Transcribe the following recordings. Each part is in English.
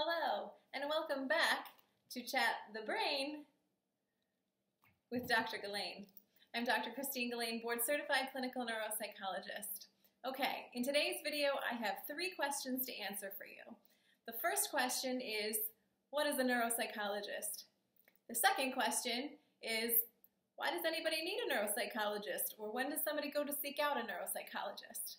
Hello, and welcome back to Chat the Brain with Dr. Gillane. I'm Dr. Christine Gillane, board certified clinical neuropsychologist. Okay, in today's video, I have three questions to answer for you. The first question is, what is a neuropsychologist? The second question is, why does anybody need a neuropsychologist? Or when does somebody go to seek out a neuropsychologist?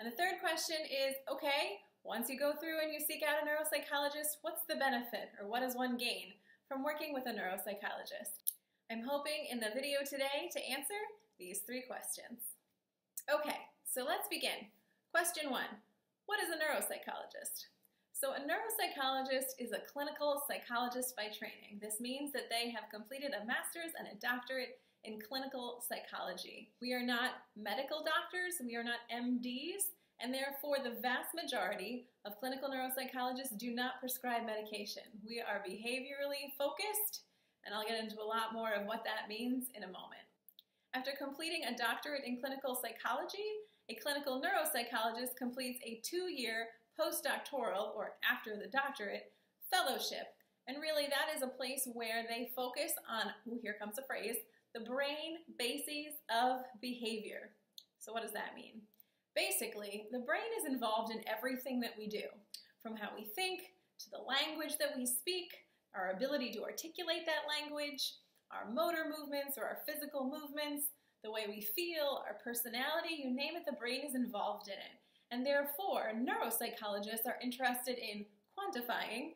And the third question is, okay, once you go through and you seek out a neuropsychologist, what's the benefit or what does one gain from working with a neuropsychologist? I'm hoping in the video today to answer these three questions. Okay, so let's begin. Question one, what is a neuropsychologist? So a neuropsychologist is a clinical psychologist by training. This means that they have completed a master's and a doctorate in clinical psychology. We are not medical doctors, we are not MDs, and therefore the vast majority of clinical neuropsychologists do not prescribe medication. We are behaviorally focused, and I'll get into a lot more of what that means in a moment. After completing a doctorate in clinical psychology, a clinical neuropsychologist completes a two-year postdoctoral, or after the doctorate, fellowship. And really that is a place where they focus on, ooh, here comes a phrase, the brain bases of behavior. So what does that mean? Basically, the brain is involved in everything that we do, from how we think to the language that we speak, our ability to articulate that language, our motor movements or our physical movements, the way we feel, our personality, you name it, the brain is involved in it. And therefore, neuropsychologists are interested in quantifying,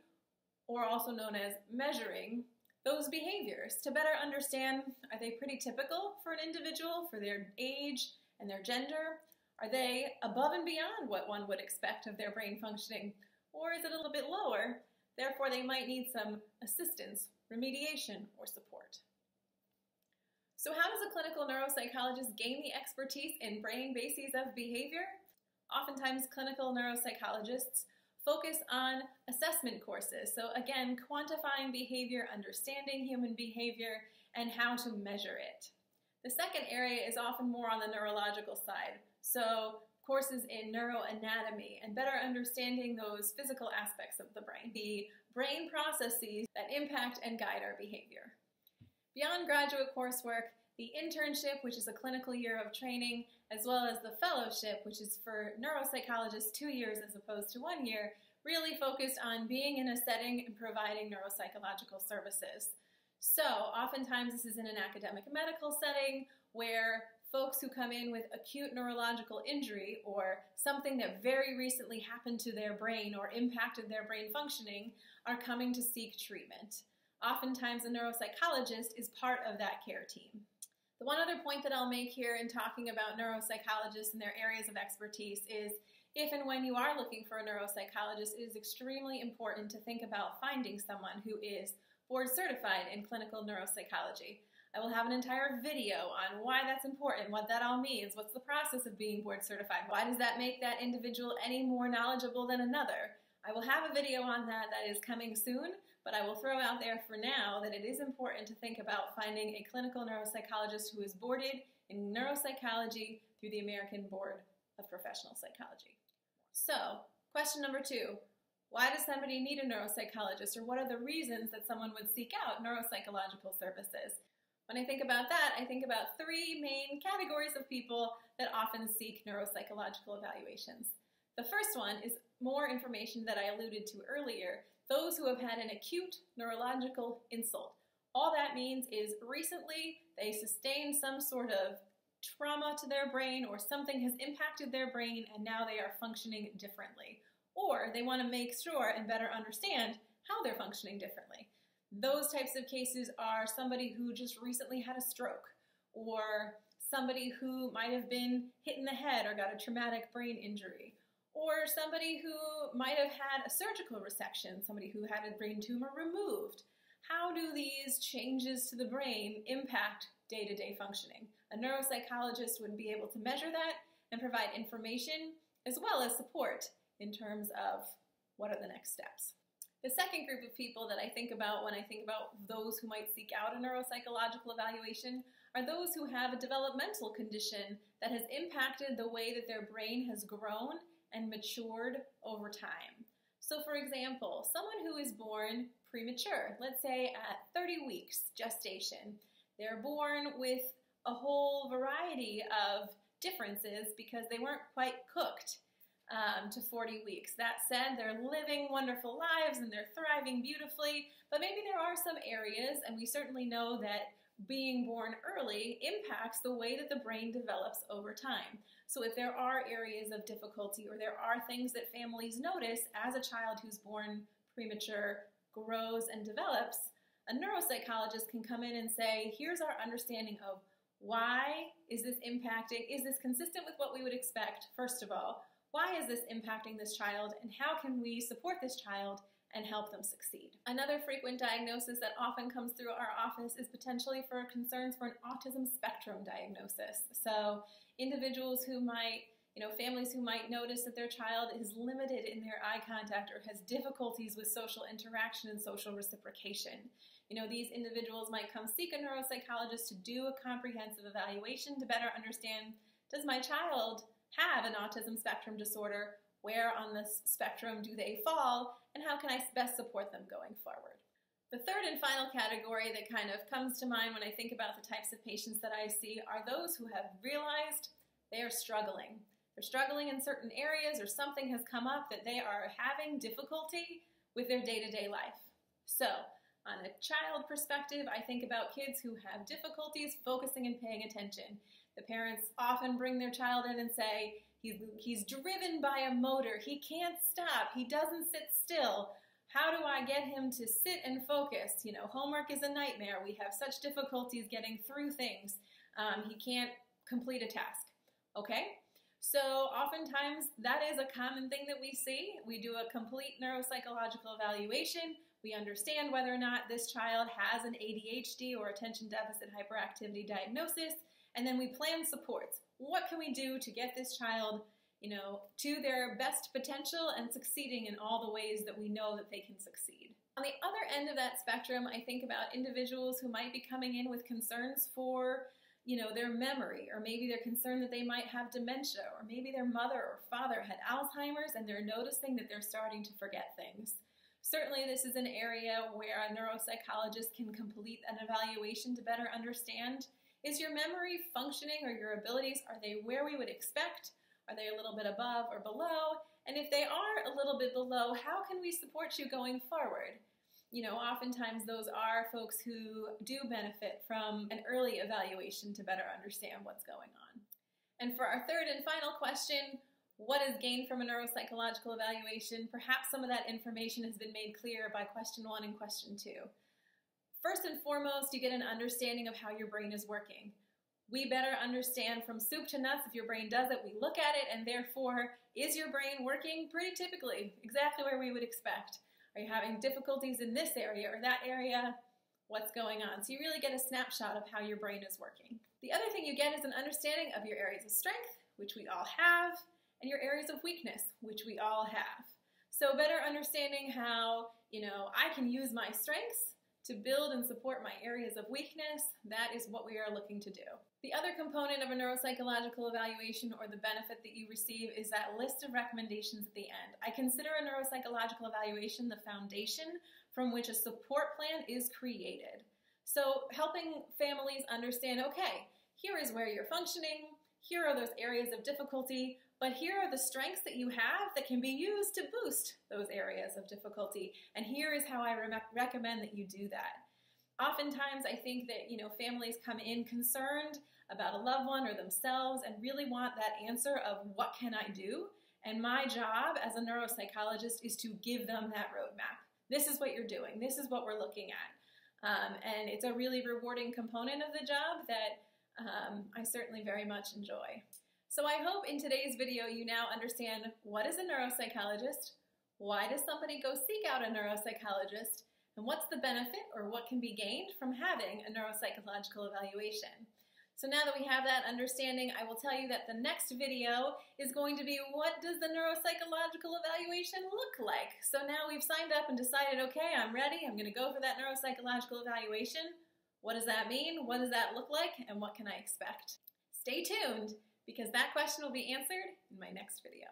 or also known as measuring, those behaviors to better understand are they pretty typical for an individual, for their age and their gender? Are they above and beyond what one would expect of their brain functioning? Or is it a little bit lower? Therefore, they might need some assistance, remediation, or support. So how does a clinical neuropsychologist gain the expertise in brain bases of behavior? Oftentimes, clinical neuropsychologists focus on assessment courses. So again, quantifying behavior, understanding human behavior, and how to measure it. The second area is often more on the neurological side, so courses in neuroanatomy and better understanding those physical aspects of the brain, the brain processes that impact and guide our behavior. Beyond graduate coursework, the internship, which is a clinical year of training, as well as the fellowship, which is for neuropsychologists two years as opposed to one year, really focused on being in a setting and providing neuropsychological services. So oftentimes this is in an academic medical setting where folks who come in with acute neurological injury or something that very recently happened to their brain or impacted their brain functioning are coming to seek treatment. Oftentimes, a neuropsychologist is part of that care team. The one other point that I'll make here in talking about neuropsychologists and their areas of expertise is if and when you are looking for a neuropsychologist, it is extremely important to think about finding someone who is board certified in clinical neuropsychology. I will have an entire video on why that's important, what that all means, what's the process of being board certified, why does that make that individual any more knowledgeable than another. I will have a video on that that is coming soon, but I will throw out there for now that it is important to think about finding a clinical neuropsychologist who is boarded in neuropsychology through the American Board of Professional Psychology. So, question number two, why does somebody need a neuropsychologist or what are the reasons that someone would seek out neuropsychological services? When I think about that, I think about three main categories of people that often seek neuropsychological evaluations. The first one is more information that I alluded to earlier, those who have had an acute neurological insult. All that means is recently they sustained some sort of trauma to their brain or something has impacted their brain and now they are functioning differently. Or they want to make sure and better understand how they're functioning differently. Those types of cases are somebody who just recently had a stroke or somebody who might have been hit in the head or got a traumatic brain injury or somebody who might have had a surgical resection, somebody who had a brain tumor removed. How do these changes to the brain impact day-to-day functioning? A neuropsychologist would be able to measure that and provide information as well as support in terms of what are the next steps. The second group of people that I think about when I think about those who might seek out a neuropsychological evaluation are those who have a developmental condition that has impacted the way that their brain has grown and matured over time. So, for example, someone who is born premature, let's say at 30 weeks gestation, they're born with a whole variety of differences because they weren't quite cooked um, to 40 weeks. That said, they're living wonderful lives and they're thriving beautifully, but maybe there are some areas, and we certainly know that being born early impacts the way that the brain develops over time. So, if there are areas of difficulty or there are things that families notice as a child who's born premature grows and develops, a neuropsychologist can come in and say, here's our understanding of why is this impacting, is this consistent with what we would expect, first of all? Why is this impacting this child, and how can we support this child and help them succeed. Another frequent diagnosis that often comes through our office is potentially for concerns for an autism spectrum diagnosis. So, individuals who might, you know, families who might notice that their child is limited in their eye contact or has difficulties with social interaction and social reciprocation. You know, these individuals might come seek a neuropsychologist to do a comprehensive evaluation to better understand does my child have an autism spectrum disorder where on this spectrum do they fall, and how can I best support them going forward? The third and final category that kind of comes to mind when I think about the types of patients that I see are those who have realized they are struggling. They're struggling in certain areas, or something has come up that they are having difficulty with their day to day life. So, on a child perspective, I think about kids who have difficulties focusing and paying attention. The parents often bring their child in and say, He's, he's driven by a motor. He can't stop. He doesn't sit still. How do I get him to sit and focus? You know, homework is a nightmare. We have such difficulties getting through things. Um, he can't complete a task. Okay? So, oftentimes, that is a common thing that we see. We do a complete neuropsychological evaluation. We understand whether or not this child has an ADHD or attention deficit hyperactivity diagnosis, and then we plan supports. What can we do to get this child you know to their best potential and succeeding in all the ways that we know that they can succeed? On the other end of that spectrum i think about individuals who might be coming in with concerns for you know their memory or maybe they're concerned that they might have dementia or maybe their mother or father had alzheimer's and they're noticing that they're starting to forget things certainly this is an area where a neuropsychologist can complete an evaluation to better understand is your memory functioning or your abilities, are they where we would expect? Are they a little bit above or below? And if they are a little bit below, how can we support you going forward? You know, oftentimes those are folks who do benefit from an early evaluation to better understand what's going on. And for our third and final question, what is gained from a neuropsychological evaluation? Perhaps some of that information has been made clear by question one and question two. First and foremost, you get an understanding of how your brain is working. We better understand from soup to nuts if your brain does it. We look at it, and therefore, is your brain working pretty typically, exactly where we would expect? Are you having difficulties in this area or that area? What's going on? So, you really get a snapshot of how your brain is working. The other thing you get is an understanding of your areas of strength, which we all have, and your areas of weakness, which we all have. So, better understanding how, you know, I can use my strengths to build and support my areas of weakness, that is what we are looking to do. The other component of a neuropsychological evaluation or the benefit that you receive is that list of recommendations at the end. I consider a neuropsychological evaluation the foundation from which a support plan is created. So, helping families understand okay, here is where you're functioning, here are those areas of difficulty, but here are the strengths that you have that can be used to boost those areas of difficulty. And here is how I re- recommend that you do that. Oftentimes, I think that you know families come in concerned about a loved one or themselves and really want that answer of what can I do? And my job as a neuropsychologist is to give them that roadmap. This is what you're doing. This is what we're looking at. Um, and it's a really rewarding component of the job that um, I certainly very much enjoy. So I hope in today's video you now understand what is a neuropsychologist, why does somebody go seek out a neuropsychologist, and what's the benefit or what can be gained from having a neuropsychological evaluation. So now that we have that understanding, I will tell you that the next video is going to be what does the neuropsychological evaluation look like? So now we've signed up and decided, okay, I'm ready, I'm gonna go for that neuropsychological evaluation. What does that mean? What does that look like? And what can I expect? Stay tuned because that question will be answered in my next video.